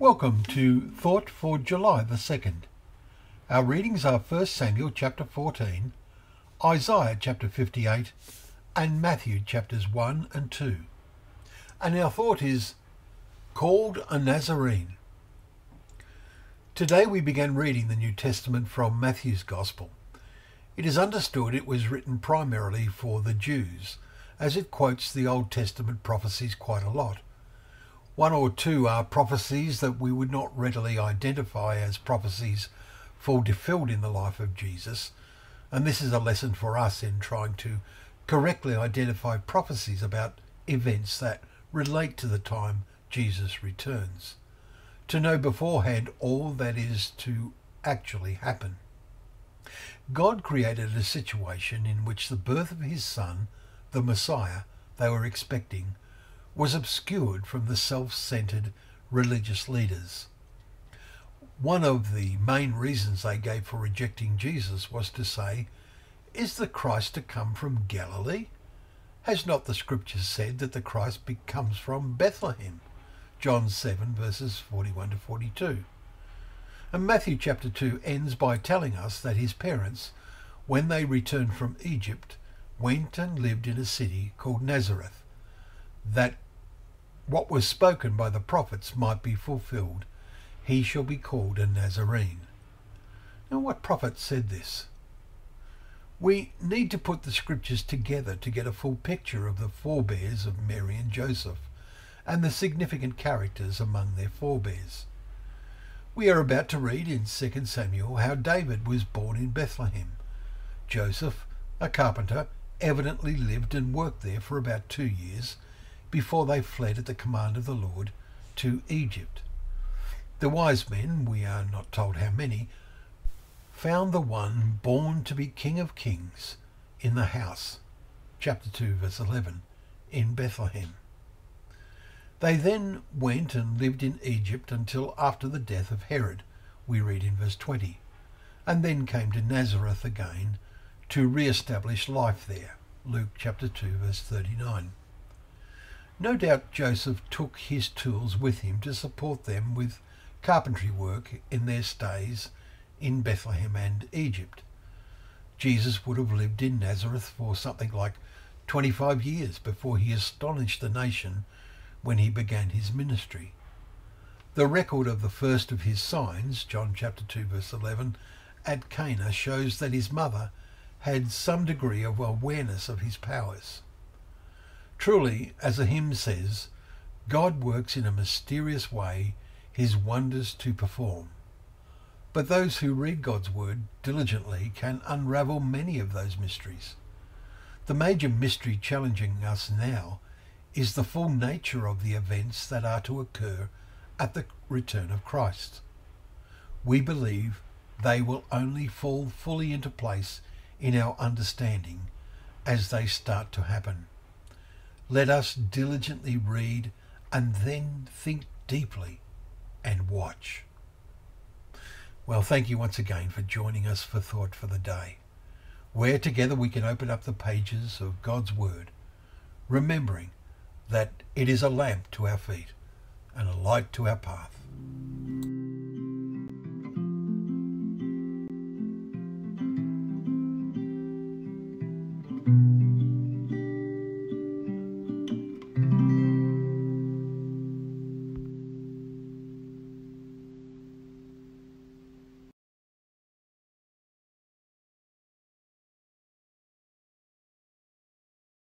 Welcome to Thought for July the 2nd. Our readings are 1 Samuel chapter 14, Isaiah chapter 58, and Matthew chapters 1 and 2. And our thought is called a Nazarene. Today we began reading the New Testament from Matthew's Gospel. It is understood it was written primarily for the Jews, as it quotes the Old Testament prophecies quite a lot. One or two are prophecies that we would not readily identify as prophecies fulfilled in the life of Jesus, and this is a lesson for us in trying to correctly identify prophecies about events that relate to the time Jesus returns, to know beforehand all that is to actually happen. God created a situation in which the birth of his son, the Messiah they were expecting, was obscured from the self-centered religious leaders. One of the main reasons they gave for rejecting Jesus was to say, Is the Christ to come from Galilee? Has not the scripture said that the Christ comes from Bethlehem? John 7 verses 41 to 42. And Matthew chapter 2 ends by telling us that his parents, when they returned from Egypt, went and lived in a city called Nazareth, that what was spoken by the prophets might be fulfilled. He shall be called a Nazarene. Now, what prophet said this? We need to put the scriptures together to get a full picture of the forebears of Mary and Joseph and the significant characters among their forebears. We are about to read in 2 Samuel how David was born in Bethlehem. Joseph, a carpenter, evidently lived and worked there for about two years before they fled at the command of the Lord to Egypt. The wise men, we are not told how many, found the one born to be King of Kings in the house, chapter 2, verse 11, in Bethlehem. They then went and lived in Egypt until after the death of Herod, we read in verse 20, and then came to Nazareth again to re-establish life there, Luke chapter 2, verse 39. No doubt Joseph took his tools with him to support them with carpentry work in their stays in Bethlehem and Egypt. Jesus would have lived in Nazareth for something like 25 years before he astonished the nation when he began his ministry. The record of the first of his signs, John chapter 2 verse 11, at Cana shows that his mother had some degree of awareness of his powers. Truly, as a hymn says, God works in a mysterious way his wonders to perform. But those who read God's word diligently can unravel many of those mysteries. The major mystery challenging us now is the full nature of the events that are to occur at the return of Christ. We believe they will only fall fully into place in our understanding as they start to happen. Let us diligently read and then think deeply and watch. Well, thank you once again for joining us for Thought for the Day, where together we can open up the pages of God's Word, remembering that it is a lamp to our feet and a light to our path.